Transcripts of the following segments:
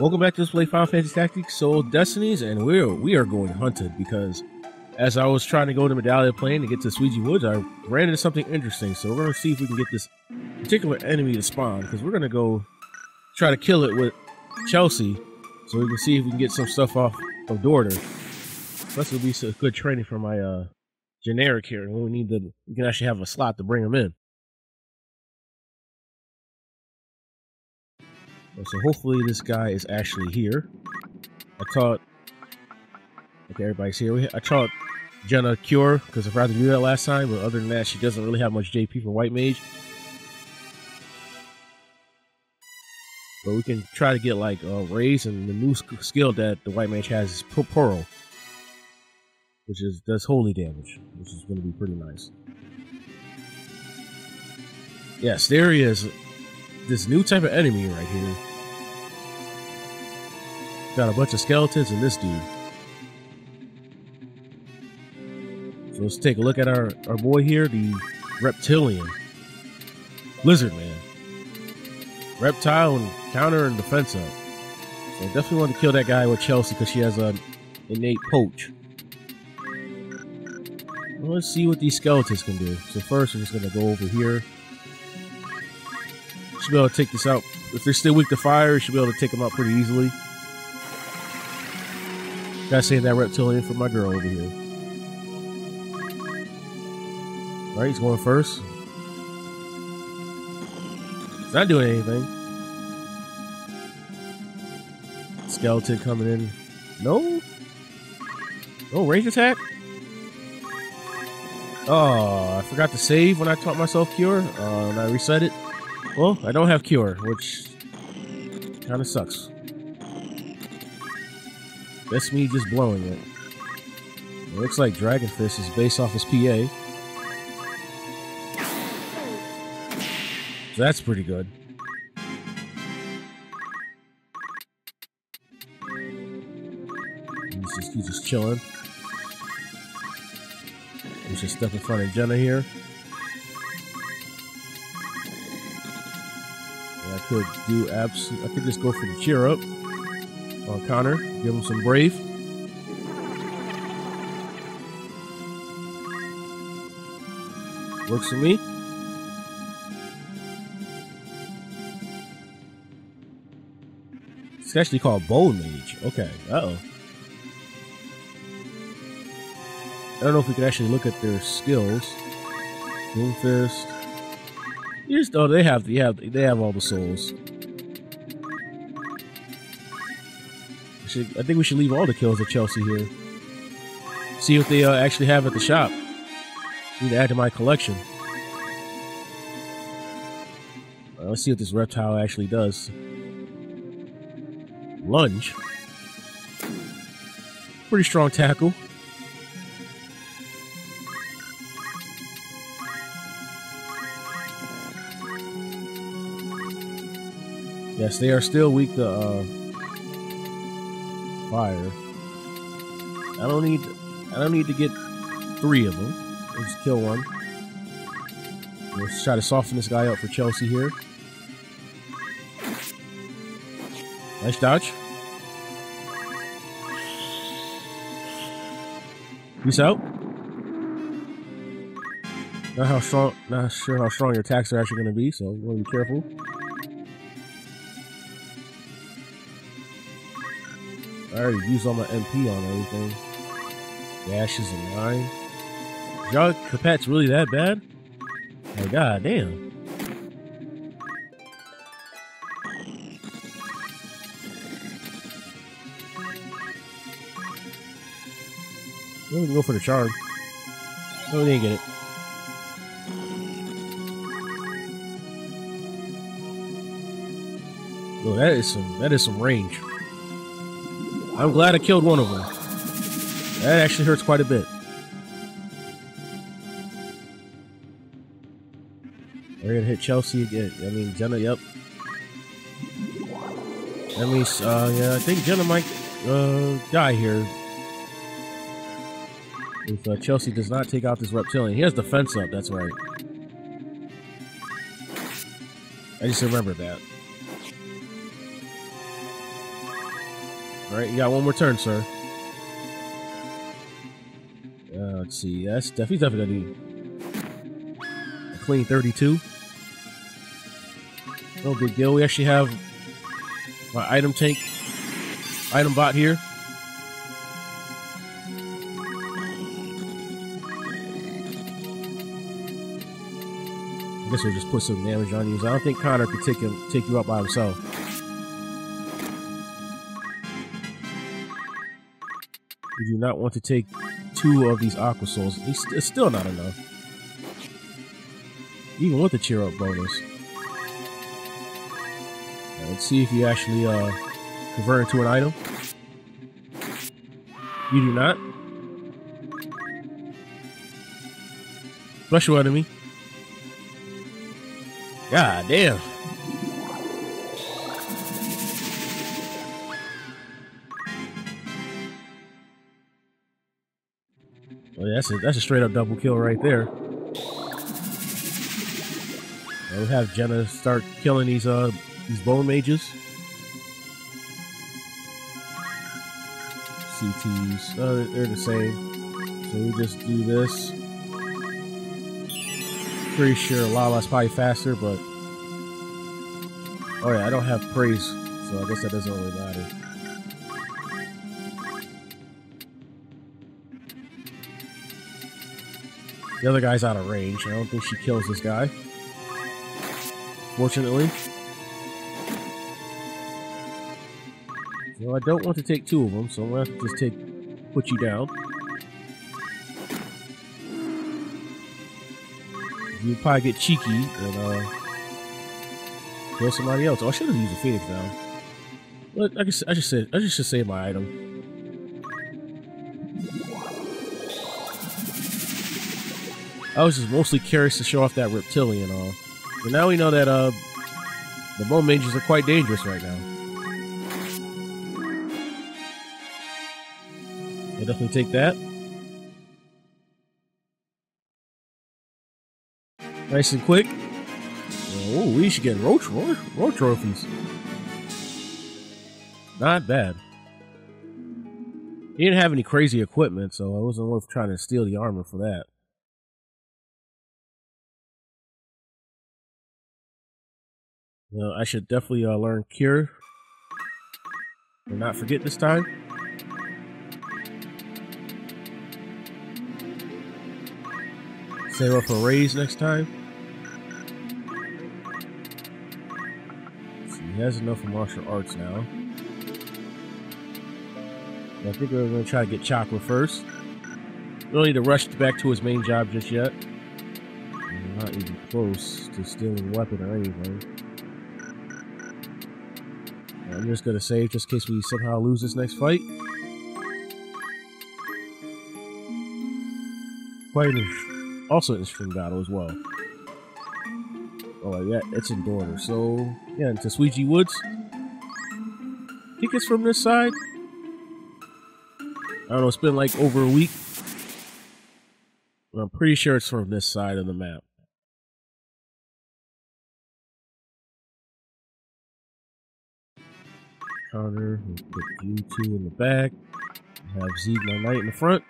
Welcome back to Let's Play Final Fantasy Tactics Soul Destinies, and we're we are going hunted because as I was trying to go to Mandalia Plain to get to Sweegy Woods, I ran into something interesting. So we're gonna see if we can get this particular enemy to spawn because we're gonna go try to kill it with Chelsea, so we can see if we can get some stuff off of Daughter. Plus, it'll be good training for my uh generic here, and we need to we can actually have a slot to bring them in. So hopefully this guy is actually here. I taught. Okay, everybody's here. I taught Jenna Cure because I forgot to do that last time, but other than that, she doesn't really have much JP for White Mage. But we can try to get like uh, Raise and the new skill that the White Mage has is Pearl, which is does holy damage, which is going to be pretty nice. Yes, there he is. This new type of enemy right here. Got a bunch of skeletons and this dude. So let's take a look at our, our boy here, the reptilian. Lizard man. Reptile and counter and defense up. So definitely want to kill that guy with Chelsea because she has an innate poach. Let's see what these skeletons can do. So first we're just gonna go over here. Should be able to take this out. If they're still weak to fire, you should be able to take them out pretty easily. Gotta save that reptilian for my girl over here. Alright, he's going first. He's not doing anything. Skeleton coming in. No? No range attack? Oh, I forgot to save when I taught myself Cure. Uh, and I reset it. Well, I don't have Cure, which kind of sucks. That's me just blowing it. It looks like Dragon Fist is based off his PA. So that's pretty good. He's just, he's just chilling. He's just step in front of Jenna here. Could do abs. I could just go for the cheer up on Connor. Give him some brave. Works for me. It's actually called Bone Mage. Okay. Uh oh. I don't know if we can actually look at their skills. Moonfist. Just, oh, they have, they have, they have all the souls. I think we should leave all the kills at Chelsea here. See what they uh, actually have at the shop. Need to add to my collection. Right, let's see what this reptile actually does. Lunge. Pretty strong tackle. Yes, they are still weak to uh, fire. I don't need I don't need to get three of them. I'll just kill one. Let's try to soften this guy up for Chelsea here. Nice dodge. Peace out. Not how strong not sure how strong your attacks are actually gonna be, so wanna be careful. I already used all my MP on everything. Dash is a 9. Y'all Capet's really that bad? My god damn. Well, we can go for the charge. Oh, we didn't get it. Oh, that is some that is some range. I'm glad I killed one of them. That actually hurts quite a bit. We're gonna hit Chelsea again. I mean, Jenna, yep. That means, uh, yeah, I think Jenna might, uh, die here. If uh, Chelsea does not take out this reptilian. He has defense up, that's right. I just remember that. All right, you got one more turn, sir. Uh, let's see. That's definitely definitely gonna a clean 32. No big deal. We actually have my item tank, item bot here. I guess we'll just put some damage on you. I don't think Connor could take him take you up by himself. Not want to take two of these Aqua Souls. It's, still not enough. Even with the cheer up bonus. Let's see if you actually uh, convert into an item. You do not. Special enemy. God damn. That's a that's a straight up double kill right there. We'll have Jenna start killing these uh these bone mages. CTs, uh, they're the same. So we just do this. Pretty sure Lala's probably faster, but oh yeah, I don't have praise, so I guess that doesn't really matter. The other guy's out of range. I don't think she kills this guy. Fortunately. Well, I don't want to take two of them, so I'm going to have to just take, put you down. You'll probably get cheeky and uh, kill somebody else. Oh, I should have used a Phoenix now. But I just, I just said, I just should save my item. I was just mostly curious to show off that reptilian all. But now we know that uh the bone mages are quite dangerous right now. I'll definitely take that. Nice and quick. Oh, we should get roach, roach, roach trophies. Not bad. He didn't have any crazy equipment, so it wasn't worth trying to steal the armor for that. Well, I should definitely uh, learn Cure. And not forget this time. Save up for raise next time. He has enough for martial arts now. I think we're going to try to get Chakra first. We don't need to rush back to his main job just yet. We're not even close to stealing a weapon or anything. I'm just gonna save just in case we somehow lose this next fight. Quite also an interesting battle as well. Oh yeah, it's in Dorter. So yeah, into Sweegy Woods. I think it's from this side. I don't know, it's been like over a week. I'm pretty sure it's from this side of the map. Connor, we'll put you two in the back. Have Zeke my knight in the front.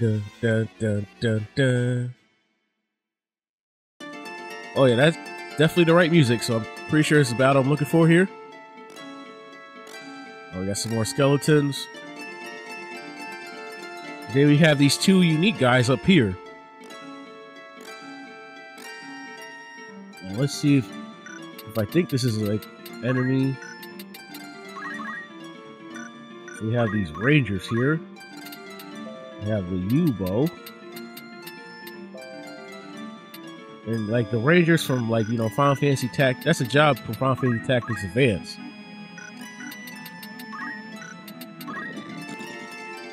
Dun, dun, dun. Oh yeah, that's definitely the right music, so I'm pretty sure it's the battle I'm looking for here. Oh, we got some more skeletons. Then we have these two unique guys up here. Let's see if if I think this is like enemy. So we have these rangers here. We have the U-bow. And like the rangers from like, you know, Final Fantasy Tact that's a job for Final Fantasy Tactics Advance.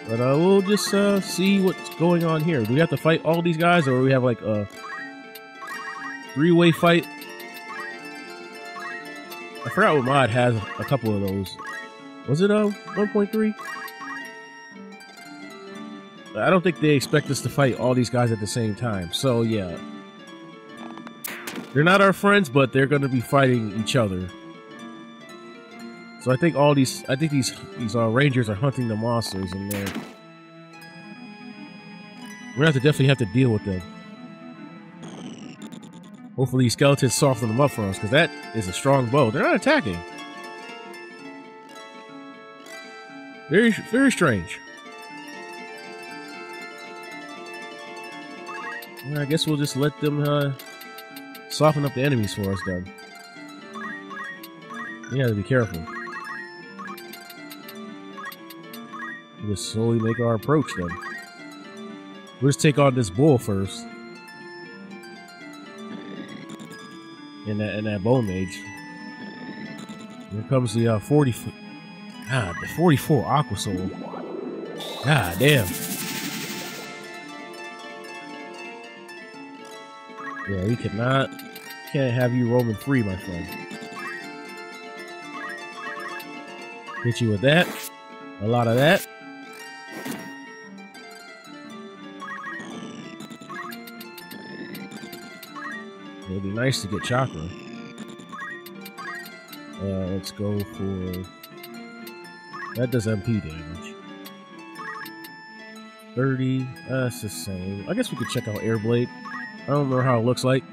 But uh, we'll just uh, see what's going on here. Do we have to fight all these guys, or we have like a three-way fight? I forgot what mod has a couple of those. Was it a uh, 1.3? I don't think they expect us to fight all these guys at the same time. So yeah, they're not our friends, but they're going to be fighting each other. So I think all these, I think these these uh, rangers are hunting the monsters, and they're we're gonna have to definitely have to deal with them. Hopefully, these skeletons soften them up for us, because that is a strong bow. They're not attacking. Very, very strange. I guess we'll just let them uh, soften up the enemies for us then. You have to be careful. We'll just slowly make our approach then. We'll just take on this bull first. And that, and that bone mage. Here comes the uh, 40 God, the 44 Aqua Soul. God damn. Yeah, we cannot can't have you roaming free, my friend. Hit you with that. A lot of that. Be nice to get chakra. Uh, let's go for... That does MP damage. 30, that's the same. I guess we could check out Airblade. I don't know how it looks like.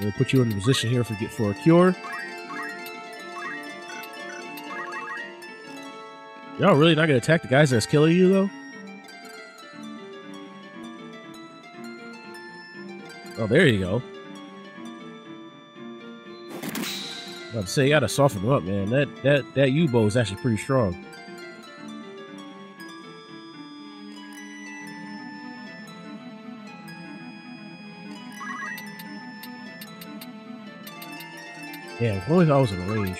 We'll put you in a position here for get for a cure. Y'all really not gonna attack the guys that's killing you though? Oh, there you go. I'd say you gotta soften them up, man. That that that U bow is actually pretty strong. Yeah, if I was in range.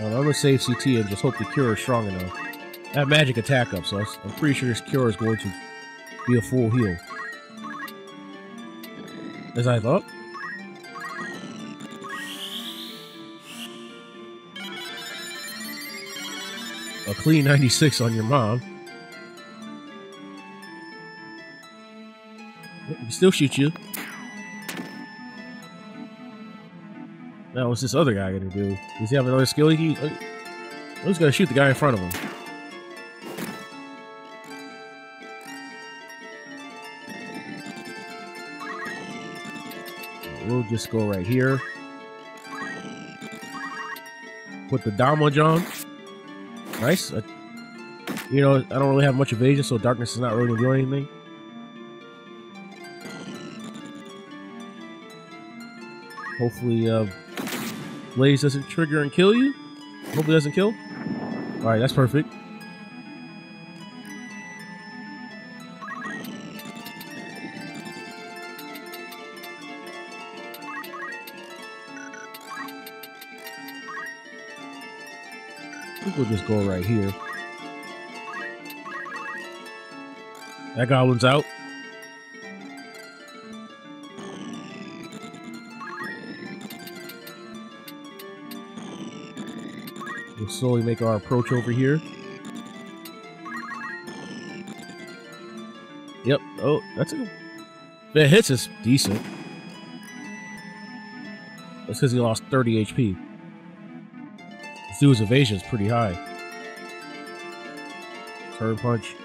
Well, I'm gonna save CT and just hope the cure is strong enough. I have magic attack up, so I'm pretty sure this cure is going to be a full heal. As I thought. A clean 96 on your mom. Still shoot you. Now, what's this other guy gonna do? Does he have another skill he just gonna shoot the guy in front of him. We'll just go right here. Put the damage on. Nice. Uh, you know, I don't really have much evasion, so darkness is not really gonna do anything. Hopefully, uh, Blaze doesn't trigger and kill you. Hopefully doesn't kill. Alright, that's perfect. I think we'll just go right here. That goblin's out. Slowly make our approach over here. Yep. Oh, that's a... The hits is decent. That's because he lost 30 HP. This dude's evasion is pretty high. Turn punch.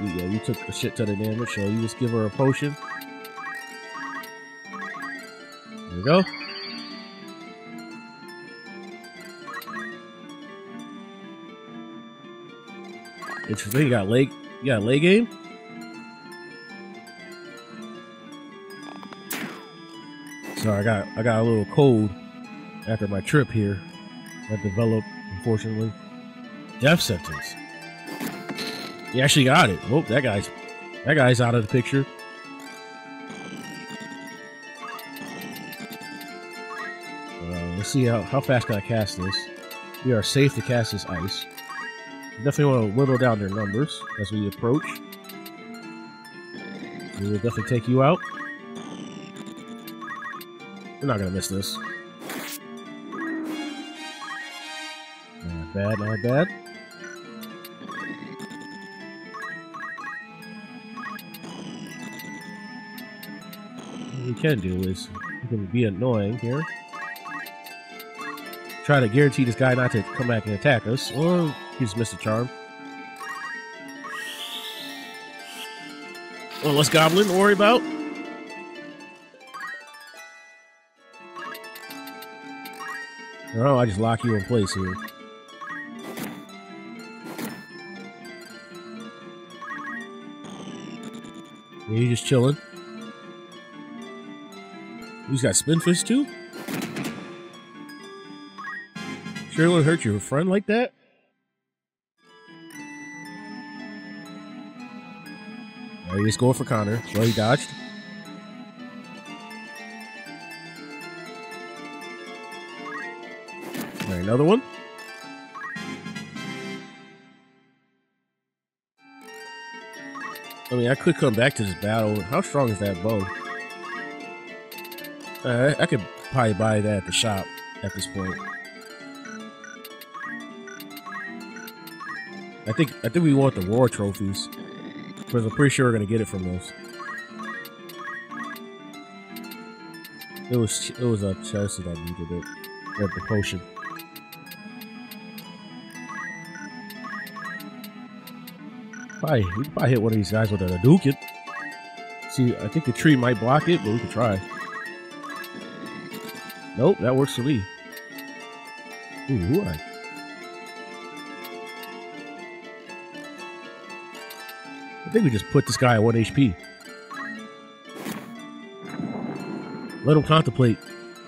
Yeah, you took a shit ton of damage, so you just give her a potion. Go. Interesting. You got leg. You got leg game. Sorry, I got I got a little cold after my trip here. That developed, unfortunately. Death sentence. He actually got it. Oh, that guy's that guy's out of the picture. See how, how fast can I cast this. we are safe to cast this ice. Definitely want to whittle down their numbers as we approach. We will definitely take you out. We're not gonna miss this. Not bad, not bad. What we can do is we can be annoying here. Try to guarantee this guy not to come back and attack us, or he's Mr. Charm. Well, what's Goblin worry about? Oh, I just lock you in place here. Yeah, you just chilling. He's got spin fist too? Sure would hurt your friend like that? Alright, he's going for Connor. So he dodged. Alright, another one. I mean, I could come back to this battle. How strong is that bow? Uh, I could probably buy that at the shop at this point. I think I think we want the war trophies because I'm pretty sure we're gonna get it from those. It was it was a Chelsea that needed it, or the potion. Probably we could probably hit one of these guys with a Hadouken. See, I think the tree might block it, but we could try. Nope, that works for me. Ooh, who I? Think we just put this guy at 1 HP. Let him contemplate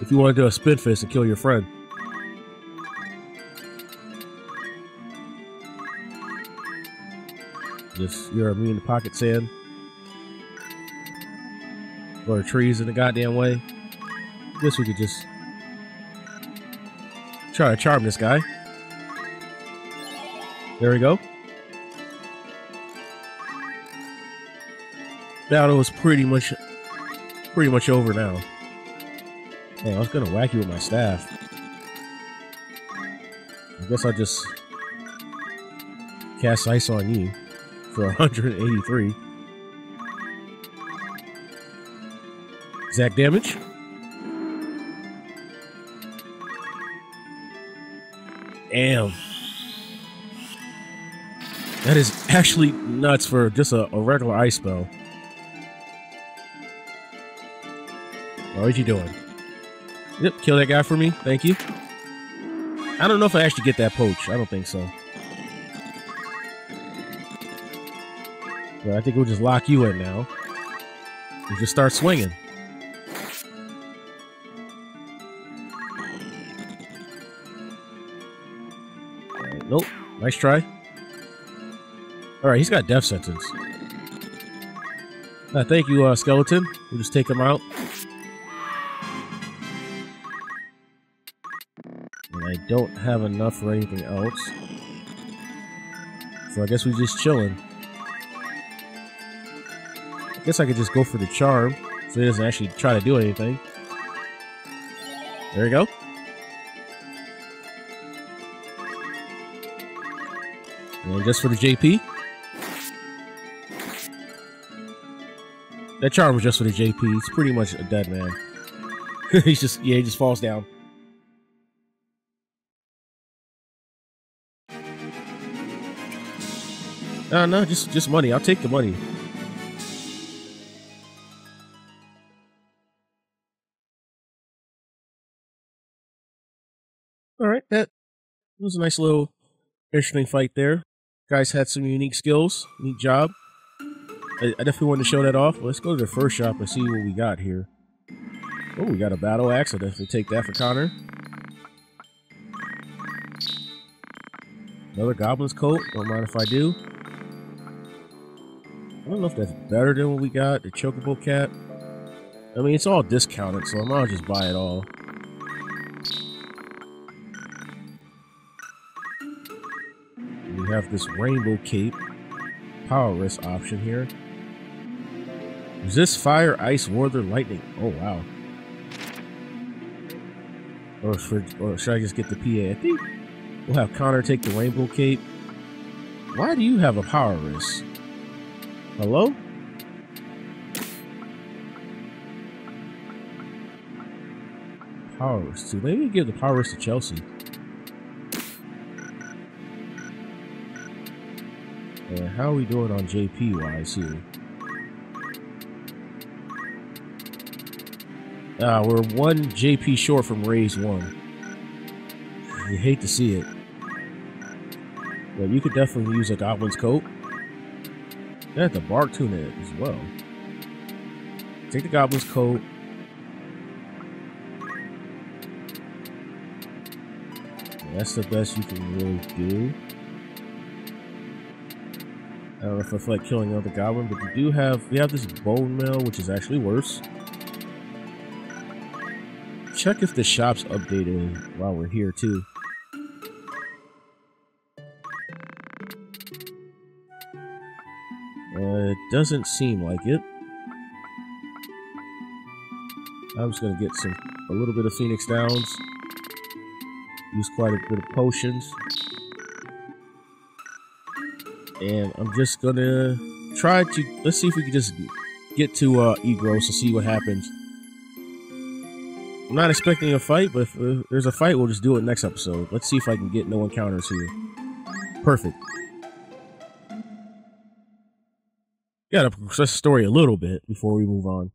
if you want to do a spin fist and kill your friend. Just, you're immune to pocket sand. Or trees in the goddamn way. Guess we could just try to charm this guy. There we go. Battle is pretty much pretty much over now. Hey, I was gonna whack you with my staff. I guess I'll just cast ice on you for 183. Exact damage. Damn. That is actually nuts for just a, a regular ice spell. What are you doing? Yep, kill that guy for me. Thank you. I don't know if I actually get that poach. I don't think so. But I think we'll just lock you in now. And just start swinging. Right, nope. Nice try. Alright, he's got death sentence. Uh, thank you, uh, Skeleton. We'll just take him out. Don't have enough for anything else. So I guess we're just chilling. I guess I could just go for the charm, so he doesn't actually try to do anything. There we go. And just for the JP. That charm was just for the JP. He's pretty much a dead man. He's just, yeah, he just falls down. No, no, just just money. I'll take the money. All right, that was a nice little interesting fight there. Guys had some unique skills. Neat job. I, I definitely wanted to show that off. Let's go to the first shop and see what we got here. Oh, we got a battle axe. I'll definitely take that for Connor. Another goblin's coat. Don't mind if I do. I don't know if that's better than what we got. The chocobo cat. I mean, it's all discounted, so I might just buy it all. We have this rainbow cape, power wrist option here. Resist fire, ice, water, lightning. Oh wow. Or, for, or should I just get the PA? I think we'll have Connor take the rainbow cape. Why do you have a power wrist? Hello? Power wrist too. Maybe give the power to Chelsea. And how are we doing on JP wise here? Uh, we're one JP short from raise one. You hate to see it. But you could definitely use a Goblin's Coat. And the Bark Tuna as well. Take the Goblin's Coat. That's the best you can really do. I don't know if I feel like killing another goblin, but we do have we have this bone mail, which is actually worse. Check if the shop's updated while we're here too. Doesn't seem like it. I'm just gonna get some a little bit of Phoenix Downs. Use quite a bit of potions. And I'm just gonna try to let's see if we can just get to uh Igros and see what happens. I'm not expecting a fight, but if there's a fight, we'll just do it next episode. Let's see if I can get no encounters here. Perfect. Gotta progress the story a little bit before we move on.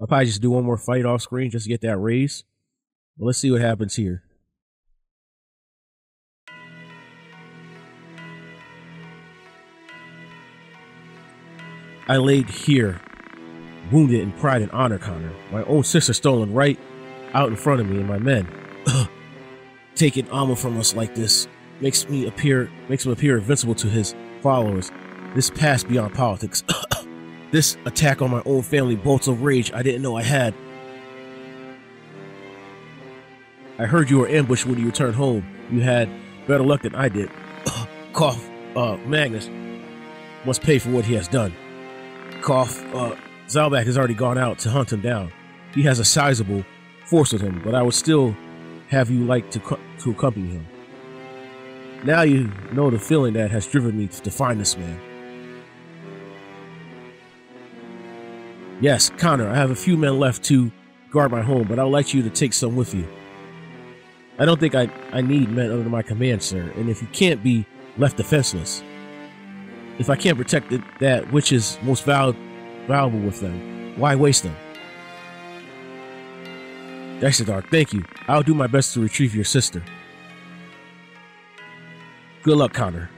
I'll probably just do one more fight off screen just to get that raise. But let's see what happens here. I laid here, wounded in pride and honor, Connor. My own sister stolen right out in front of me and my men. Taking armor from us like this makes me appear makes him appear invincible to his followers. This passed beyond politics. this attack on my own family bolts of rage I didn't know I had. I heard you were ambushed when you returned home. You had better luck than I did. Cough, uh, Magnus must pay for what he has done. Cough, uh, Zalbag has already gone out to hunt him down. He has a sizable force with him, but I would still have you like to, to accompany him. Now you know the feeling that has driven me to find this man. Yes, Connor, I have a few men left to guard my home, but I'd like you to take some with you. I don't think I, I need men under my command, sir, and if you can't be left defenseless, if I can't protect it, that which is most val- valuable with them, why waste them? Dycedarg, thank you. I'll do my best to retrieve your sister. Good luck, Connor.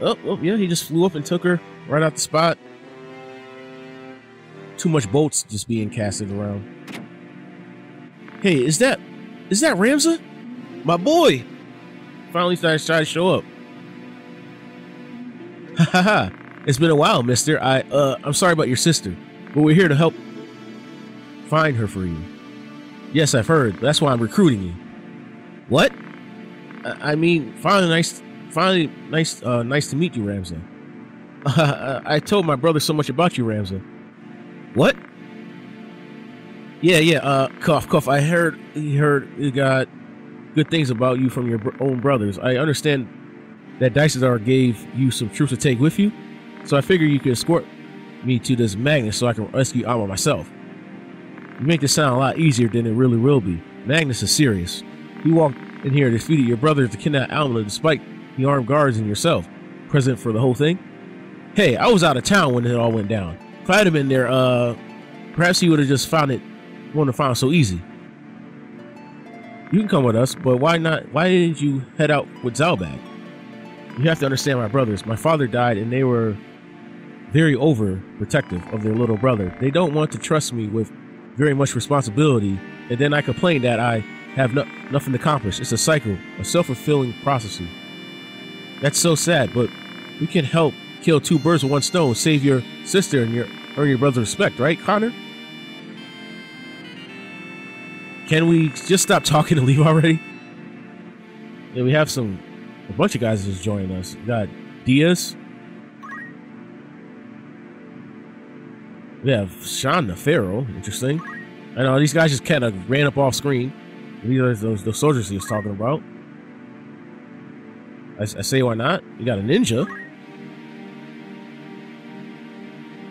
Oh, oh, yeah, he just flew up and took her right out the spot. Too much bolts just being casted around. Hey, is that is that Ramza? My boy! Finally started trying to show up. Ha ha ha. It's been a while, mister. I uh I'm sorry about your sister, but we're here to help find her for you. Yes, I've heard. That's why I'm recruiting you. What? I mean, finally nice, finally nice, uh, nice to meet you, Ramza. I told my brother so much about you, Ramza. What? Yeah, yeah. Uh, cough, cough. I heard he heard he got good things about you from your own brothers. I understand that Dycedarg gave you some troops to take with you, so I figure you could escort me to this Magnus so I can rescue Alma myself. You make this sound a lot easier than it really will be. Magnus is serious. He walked in here and defeated your brothers to kidnap Alma despite the armed guards and yourself. Present for the whole thing? Hey, I was out of town when it all went down. If I had been there, uh, perhaps he would have just found it, wouldn't have found it so easy. You can come with us, but why not? Why didn't you head out with Zalbag? You have to understand my brothers. My father died and they were very overprotective of their little brother. They don't want to trust me with very much responsibility, and then I complain that I have no, nothing to accomplish. It's a cycle, a self-fulfilling prophecy. That's so sad, but we can help kill two birds with one stone, save your sister and your earn your brother's respect, right, Connor? Can we just stop talking and leave already? Yeah, we have some a bunch of guys just joining us. We got Diaz. We have Sean the Pharaoh. Interesting. I know these guys just kind of ran up off screen. These are those the soldiers he was talking about. I, I say why not? You got a ninja.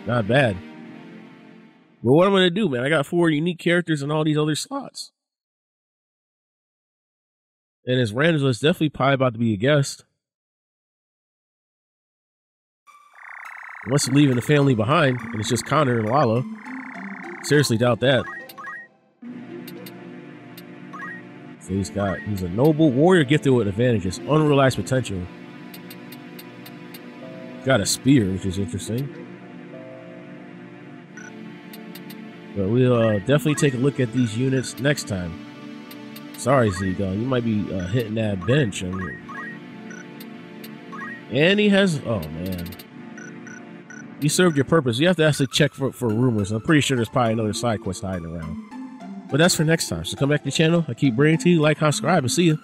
Not bad. But what am I'm gonna do, man? I got four unique characters in all these other slots. And as Randall is definitely probably about to be a guest. Unless leaving the family behind, and it's just Connor and Lala. Seriously doubt that. So he's got he's a noble warrior gifted with advantages, unrealized potential. Got a spear, which is interesting. But we'll uh, definitely take a look at these units next time. Sorry, uh, you might be uh, hitting that bench. I mean, and he has, oh man. You served your purpose. You have to actually check for, for rumors. I'm pretty sure there's probably another side quest hiding around. But that's for next time. So come back to the channel. I keep bringing to you. Like, subscribe, and see you.